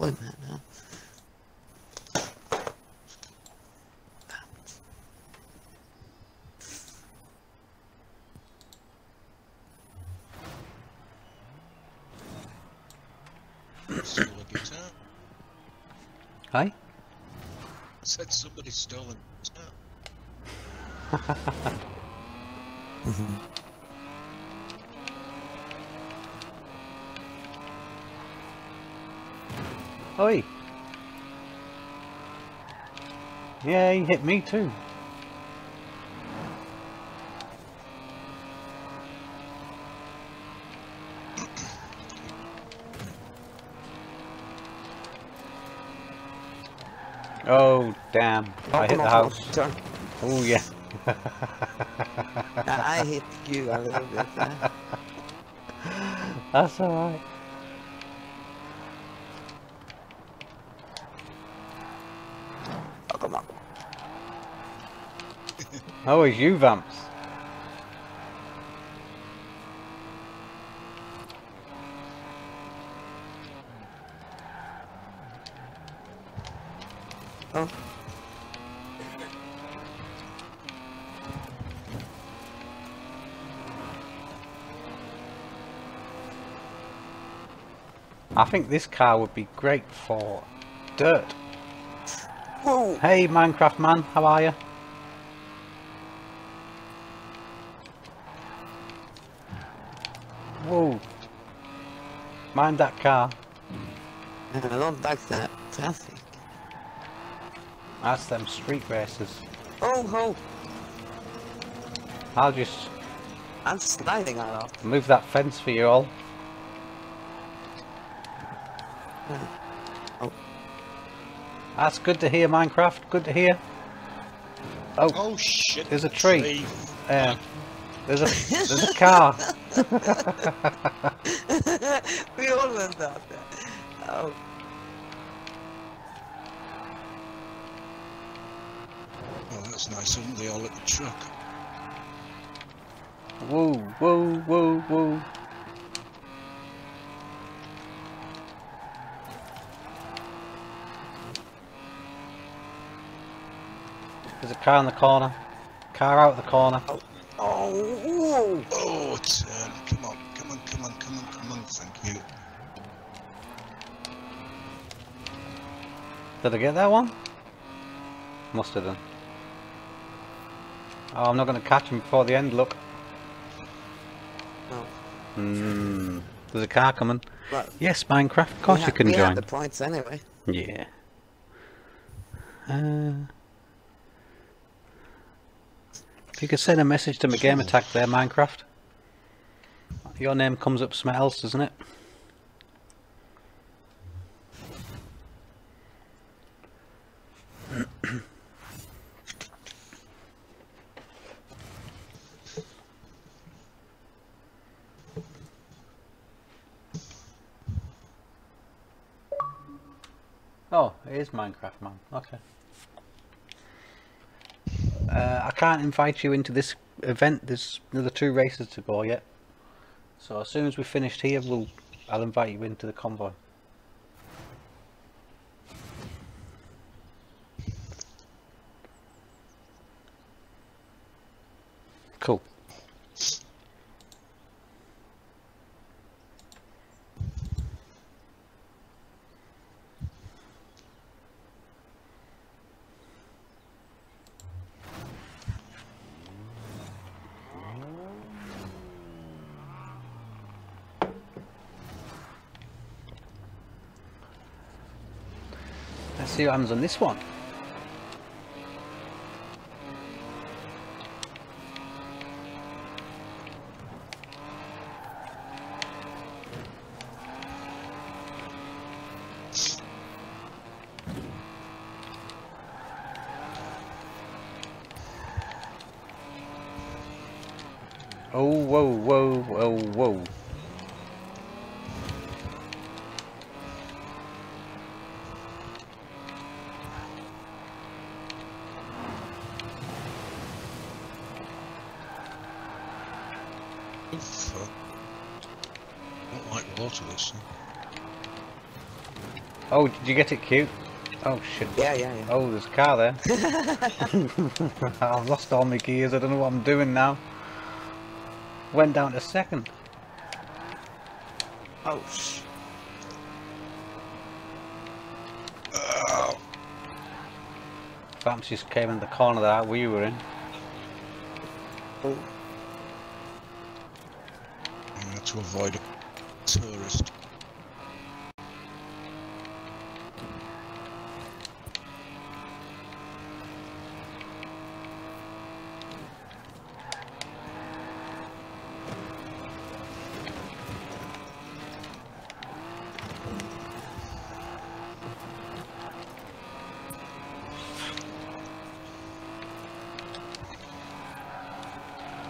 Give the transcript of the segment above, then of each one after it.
triple in now. Stole a guitar. Hi? I said somebody stole a guitar. Oi! Yeah, he hit me too. Oh, damn. I hit the house. Sorry. Oh, yeah. I hit you a little bit there. That's alright. Oh, come on. Oh, it's you, Vamps. Oh. I think this car would be great for dirt. Whoa! Hey, Minecraft man, how are you? Whoa. Mind that car. I don't like that traffic. That's them street racers. Oh, ho! I'll just I'm sliding a lot. move that fence for you all. Oh, That's good to hear, Minecraft. Good to hear. Oh, Oh shit! There's a tree. Tree. Uh, there's a there's a car. we all went out there. Oh, Oh, that's nice. Haven't they all at the truck? Whoa, whoa, whoa, whoa. There's a car in the corner. Car out the corner. oh, whoa! Thank you. Did I get that one? Must have done. Oh, I'm not going to catch him before the end, look. No. Hmm. There's a car coming. But Yes, Minecraft, of course you can we join. had the points anyway. Yeah. Uh, if you could send a message to my gamertag there, Minecraft. Your name comes up somewhere else, doesn't it? Oh, it is Minecraft, man. Okay. Uh, I can't invite you into this event. There's another two races to go yet. So as soon as we've finished here, we'll I'll invite you into the convoy. Cool. Let's see what happens on this one. Oh, whoa, whoa, whoa, whoa. Oh fuck! I don't like water this thing. Oh, did you get it cute? Oh shit. Yeah, yeah, yeah. Oh, there's a car there. I've lost all my gears. I don't know what I'm doing now. Went down to second. Oh, sh. Oh, Vamps just came in the corner that we were in. Oh, I had to avoid a tourist.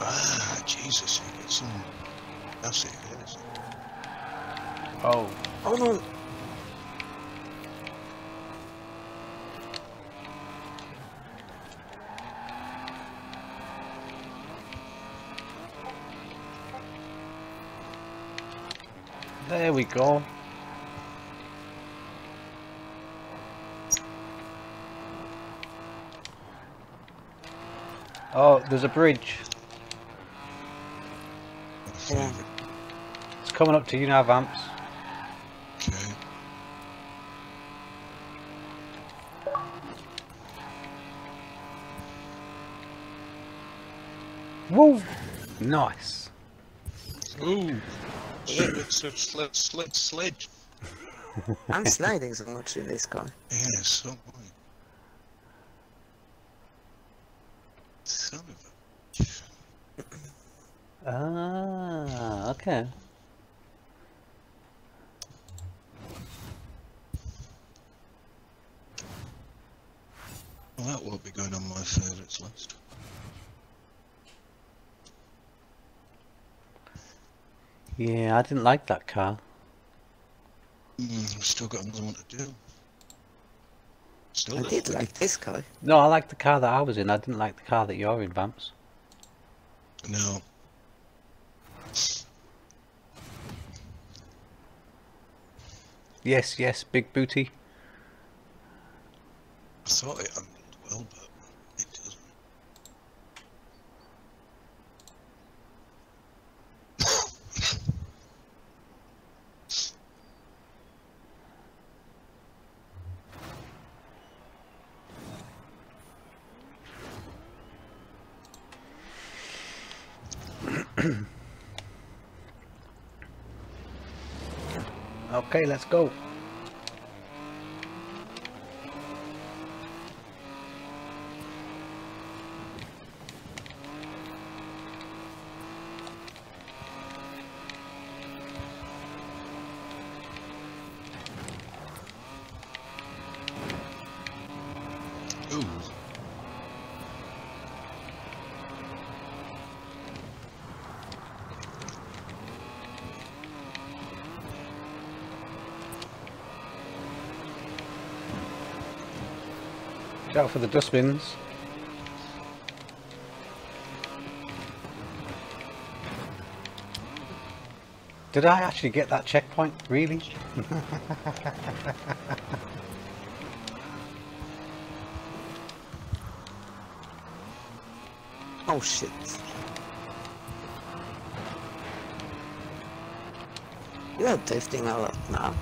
Ah, Jesus, get some. That's it. Oh, oh no. there we go. Oh, there's a bridge. Yeah. It's coming up to you now, Vamps. Woo! Nice. Ooh. Sled, sled, sled, sled, sled. I'm sliding so much in this car. Yeah, so am I. Son of a. Ah, okay. Well, that won't be going on my favourites list. Yeah, I didn't like that car. Mm, I've still got another one to do. Still I did like this car. No, I liked the car that I was in. I didn't like the car that you're in, Vamps. No. Yes, yes, big booty. I thought it handled well, but Okay, let's go. Ooh. Out for the dustbins. Did I actually get that checkpoint? Really? Oh shit. You're drifting a lot now.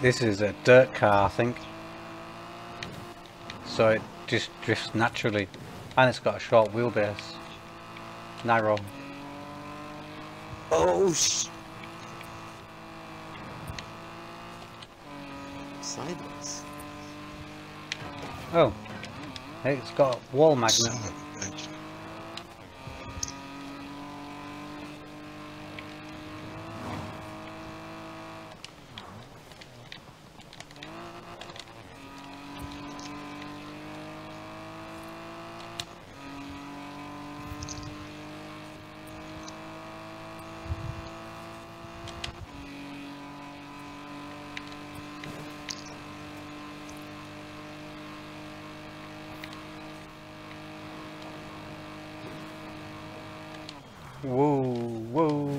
This is a dirt car, I think. So it just drifts naturally. And it's got a short wheelbase. Narrow. Oh sh. Sideways. Oh. It's got a wall magnet. Whoa, whoa.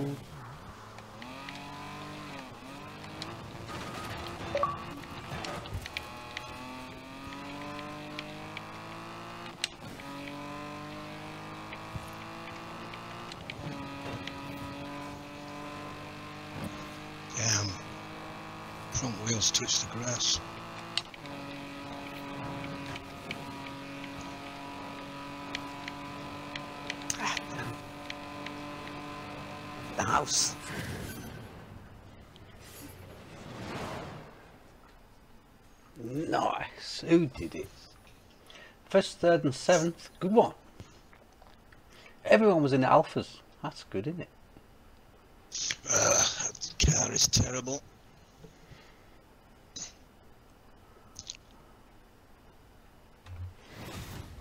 Damn. Front wheels touch the grass. House. Nice. Who did it? First, third, and seventh. Good one. Everyone was in the Alfas. That's good, isn't it? Uh, that car is terrible.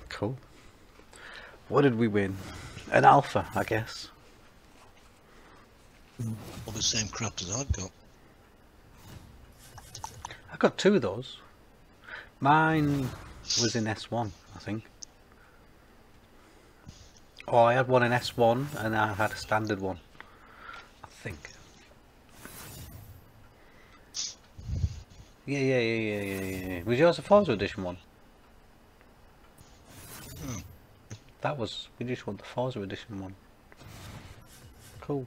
Cool. What did we win? An Alfa, I guess. All the same crap as I've got. I got two of those. Mine was in S1, I think. Oh, I had one in S1 and I had a standard one. I think. Yeah, yeah, yeah, yeah, yeah, yeah, yeah. Was yours a Forza Edition one? Hmm. That was. We just want the Forza Edition one. Cool.